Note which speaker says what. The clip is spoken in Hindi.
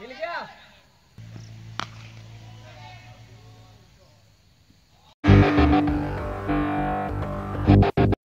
Speaker 1: मिल गया?